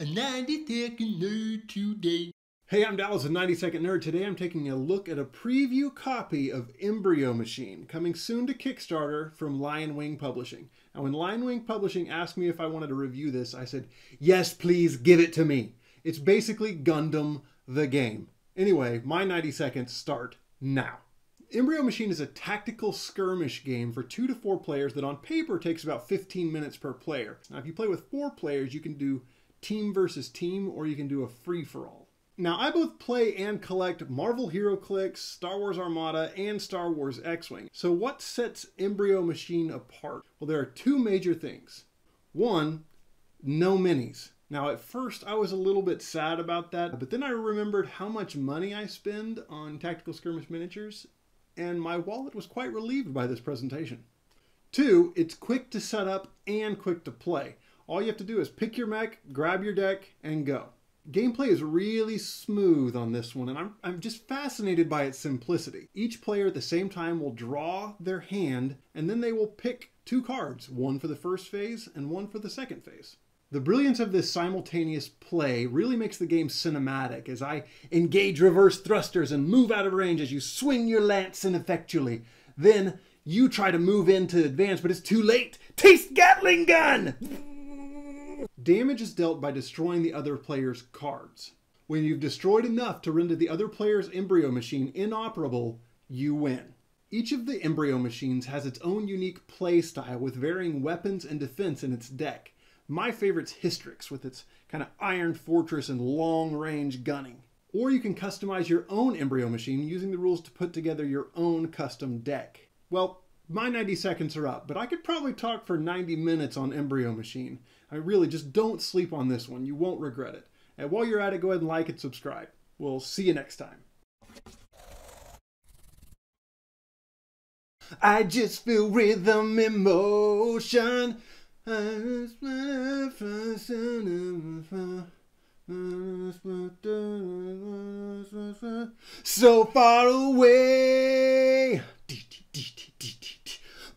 A 90 second nerd today. Hey, I'm Dallas, a 90 Second Nerd. Today I'm taking a look at a preview copy of Embryo Machine, coming soon to Kickstarter from LionWing Publishing. Now, when LionWing Publishing asked me if I wanted to review this, I said, yes, please, give it to me. It's basically Gundam the game. Anyway, my 90 seconds start now. Embryo Machine is a tactical skirmish game for two to four players that on paper takes about 15 minutes per player. Now, if you play with four players, you can do team versus team, or you can do a free for all. Now, I both play and collect Marvel HeroClix, Star Wars Armada, and Star Wars X Wing. So, what sets Embryo Machine apart? Well, there are two major things. One, no minis. Now, at first, I was a little bit sad about that, but then I remembered how much money I spend on tactical skirmish miniatures, and my wallet was quite relieved by this presentation. Two, it's quick to set up and quick to play. All you have to do is pick your mech, grab your deck, and go. Gameplay is really smooth on this one, and I'm, I'm just fascinated by its simplicity. Each player at the same time will draw their hand, and then they will pick two cards, one for the first phase and one for the second phase. The brilliance of this simultaneous play really makes the game cinematic as I engage reverse thrusters and move out of range as you swing your lance ineffectually. Then you try to move in to advance, but it's too late. Taste Gatling gun! Damage is dealt by destroying the other player's cards. When you've destroyed enough to render the other player's embryo machine inoperable, you win. Each of the embryo machines has its own unique play style with varying weapons and defense in its deck. My favorite's Hystrix with its kind of iron fortress and long range gunning. Or you can customize your own embryo machine using the rules to put together your own custom deck. Well, my 90 seconds are up, but I could probably talk for 90 minutes on Embryo Machine. I really just don't sleep on this one. You won't regret it. And while you're at it, go ahead and like and subscribe. We'll see you next time. I just feel rhythm emotion. So far away.